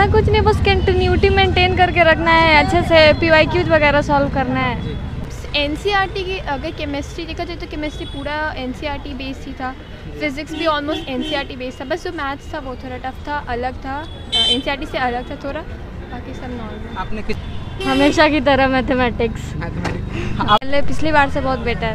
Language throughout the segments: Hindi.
ऐसा कुछ नहीं बस कंटिन्यूटी मेंटेन करके रखना है अच्छे से पी वाई क्यूज वगैरह सॉल्व करना है। एन की अगर केमिस्ट्री देखा जाए तो केमिस्ट्री पूरा एन सी बेस्ड ही था। फिज़िक्स भी ऑलमोस्ट एन बेस्ड था। बस जो मैथ्स था वो थोड़ा टफ था अलग था। एन से अलग था थोड़ा बाकी सब नॉर्मल आपने किस हमेशा की तरह मैथमेटिक्स पहले पिछली बार से बहुत बेटर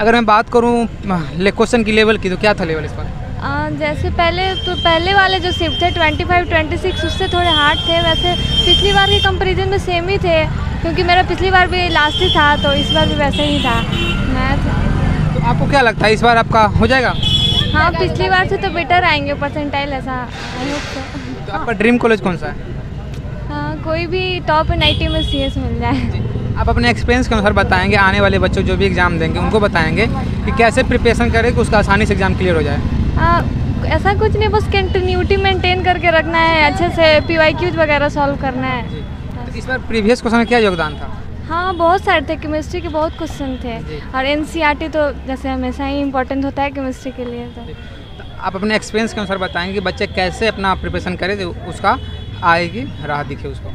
अगर मैं बात करूँ क्वेश्चन की लेवल की तो क्या था लेवल इस पर आ, जैसे पहले तो पहले वाले जो शिफ्ट थे 25 26 उससे थोड़े हार्ड थे। वैसे पिछली बार के कंपैरिजन में सेम ही थे क्योंकि मेरा पिछली बार भी लास्ट ही था तो इस बार भी वैसे ही था। मैथ तो आपको क्या लगता है इस बार आपका हो जाएगा? हाँ पिछली बार से तो बेटर आएँगे परसेंटाइल ऐसा तो आपका ड्रीम कॉलेज कौन सा है? हाँ कोई भी टॉप नाइन्टी में सीएस मिल जाए। आप अपने एक्सपीरियंस के अनुसार बताएँगे आने वाले बच्चों जो भी एग्ज़ाम देंगे उनको बताएँगे कि कैसे प्रिपरेशन करें कि उसका आसानी से एग्ज़ाम क्लियर हो जाए। हाँ ऐसा कुछ नहीं बस कंटिन्यूटी मेंटेन करके रखना है अच्छे से पी वाई क्यूज वगैरह सॉल्व करना है। तो इस बार प्रीवियस क्वेश्चन में क्या योगदान था? हाँ बहुत सारे थे केमिस्ट्री के बहुत क्वेश्चन थे। और एन तो जैसे हमेशा ही इम्पोर्टेंट होता है केमिस्ट्री के लिए तो। तो आप अपने एक्सपीरियंस के अनुसार बताएँगे कि बच्चे कैसे अपना प्रिपरेशन करें उसका आएगी राह दिखे उसको।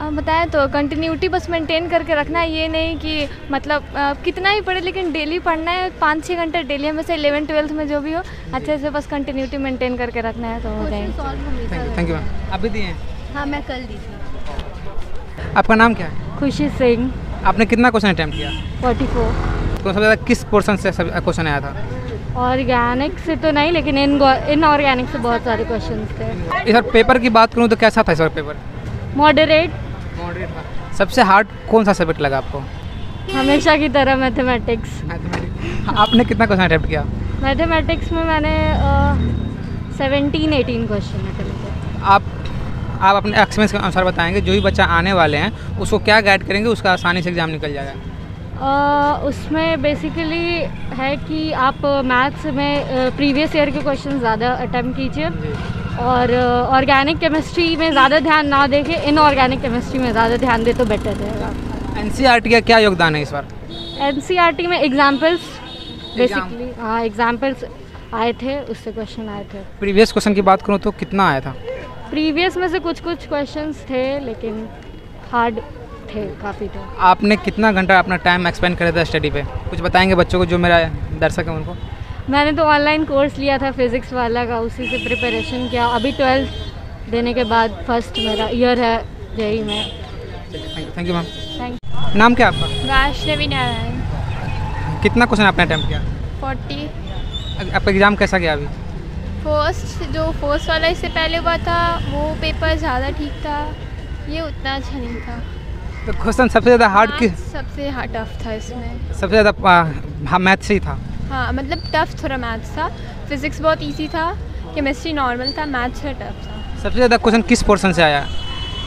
बताएँ तो कंटिन्यूटी बस मेंटेन करके रखना है ये नहीं कि मतलब कितना ही पढ़े लेकिन डेली पढ़ना है पाँच छः घंटे डेली हमें से इलेवन ट्वेल्थ में जो भी हो अच्छे से बस कंटिन्यूटी मेंटेन करके रखना है तो हो जाएगा। थैंक यू थैंक मैम आप भी दिए हैं? हाँ मैं कल दी थी। आपका नाम क्या है? खुशी सिंह। आपने कितना क्वेश्चन अटैम्प्ट किया? Forty four. तो सबसे ज़्यादा किस पोर्सन से क्वेश्चन आया था? ऑर्गेनिक से तो नहीं लेकिन इन इन ऑर्गेनिक से बहुत सारे क्वेश्चन थे। इस बार पेपर की बात करूँ तो कैसा था इस बार पेपर मॉडरेट था। सबसे हार्ड कौन सा सब्जेक्ट लगा आपको? हमेशा की तरह मैथमेटिक्स मैथमेटिक्स आपने कितना क्वेश्चन अटैम्प्ट किया? मैथमेटिक्स में मैंने सेवनटीन एटीन क्वेश्चन अटेम्प्ट आप आप अपने एक्सपीरियंस के अनुसार बताएँगे जो भी बच्चा आने वाले हैं उसको क्या गाइड करेंगे उसका आसानी से एग्ज़ाम निकल जाएगा? उसमें बेसिकली है कि आप मैथ्स में प्रीवियस ईयर के क्वेश्चन ज़्यादा अटैम्प्ट कीजिए। और ऑर्गेनिक केमिस्ट्री में ज़्यादा ध्यान ना देके इनऑर्गेनिक केमिस्ट्री में ज़्यादा ध्यान दे तो बेटर रहेगा। एन का क्या योगदान है इस बार? एन में एग्जाम्पल्स बेसिकली हाँ एग्जाम्पल्स आए थे उससे क्वेश्चन आए थे। प्रीवियस क्वेश्चन की बात करूँ तो कितना आया था? प्रीवियस में से कुछ कुछ क्वेश्चंस थे लेकिन हार्ड थे काफ़ी थे। आपने कितना घंटा अपना टाइम एक्सपेंड करा था स्टडी पे? कुछ बताएँगे बच्चों को जो मेरा दर्शक है उनको? मैंने तो ऑनलाइन कोर्स लिया था फिज़िक्स वाला का उसी से प्रिपरेशन किया। अभी ट्वेल्थ देने के बाद फ़र्स्ट मेरा ईयर है जेई में। थैंक यू मैम थैंक नाम क्या आपका? वैष्णवी नारायण कितना क्वेश्चन आपने अटैम्प्ट किया? फोर्टी आपका एग्ज़ाम कैसा गया अभी? फ़र्स्ट जो फ़र्स्ट वाला इससे पहले हुआ था वो पेपर ज़्यादा ठीक था। ये उतना अच्छा नहीं था। तो क्वेश्चन सबसे ज़्यादा हार्ड सबसे हाँ टफ था इसमें। सबसे ज़्यादा मैथ से ही था। हाँ मतलब टफ थोड़ा मैथ्स था। फिज़िक्स बहुत ईजी था केमिस्ट्री नॉर्मल था मैथ्स थोड़ा टफ था। सबसे ज़्यादा क्वेश्चन किस पोर्सन से आया?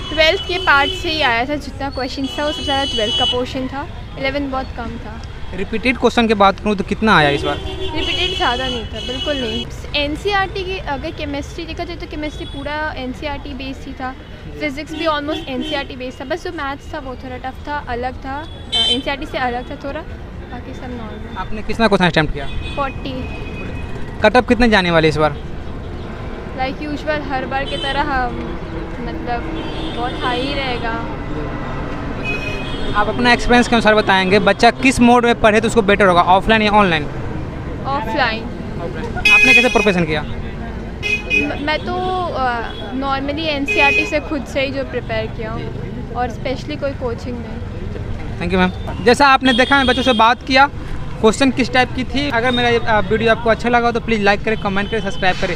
ट्वेल्थ के पार्ट से ही आया था जितना क्वेश्चन था वो सबसे ज़्यादा ट्वेल्थ का पोर्शन था। एलेवन बहुत कम था। रिपीटेड क्वेश्चन की बात करूँ तो कितना आया इस बार? रिपीटेड ज़्यादा नहीं था बिल्कुल नहीं। एन सी आर टी की अगर केमिस्ट्री देखा जाए तो केमिस्ट्री पूरा N C R T based ही था। फिज़िक्स भी almost N C R T based था बस जो मैथ्स था वो थोड़ा टफ था अलग था। एन सी आर टी से अलग था थोड़ा। बाकी सब नॉर्मल आपने कितना क्वेश्चन अटैम्प्ट किया? फोर्टी। कटअप कितने जाने वाले इस बार? लाइक like यूजुअल हर बार की तरह हम मतलब बहुत हाई ही रहेगा। आप अपना एक्सपीरियंस के अनुसार बताएँगे बच्चा किस मोड में पढ़े तो उसको बेटर होगा ऑफलाइन या ऑनलाइन ऑफलाइन आपने कैसे प्रोफेशन किया? मैं तो नॉर्मली एन से खुद से ही जो प्रिपेयर किया हूँ और स्पेशली कोई कोचिंग नहीं। थैंक यू मैम जैसा आपने देखा मैं बच्चों से बात किया। क्वेश्चन किस टाइप की थी? अगर मेरा वीडियो आपको अच्छा लगा तो प्लीज़ लाइक करें कमेंट करें सब्सक्राइब करें।